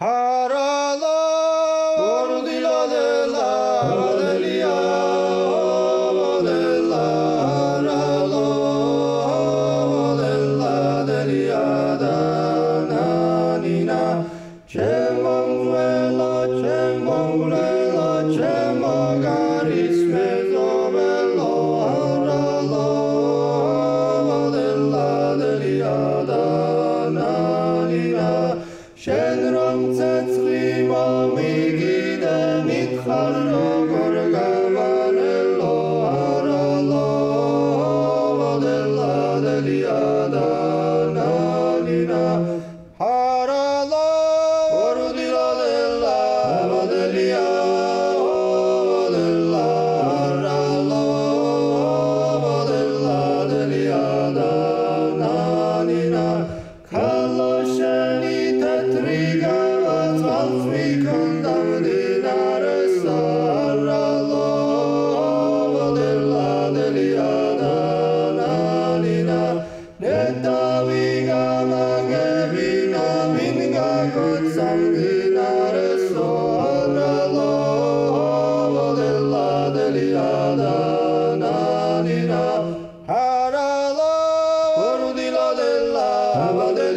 Harala Ordila de la Vadelia Vadella Haralo Vadella Delia da Nanina Cemanguela Cemanguela Cemagaris Mezobello Haralo Vadella Delia da Nanina Kaloshenit atriga atzvalfi kondamdi naresa aralo vadella deliana nanina netaviga magevina minga Havada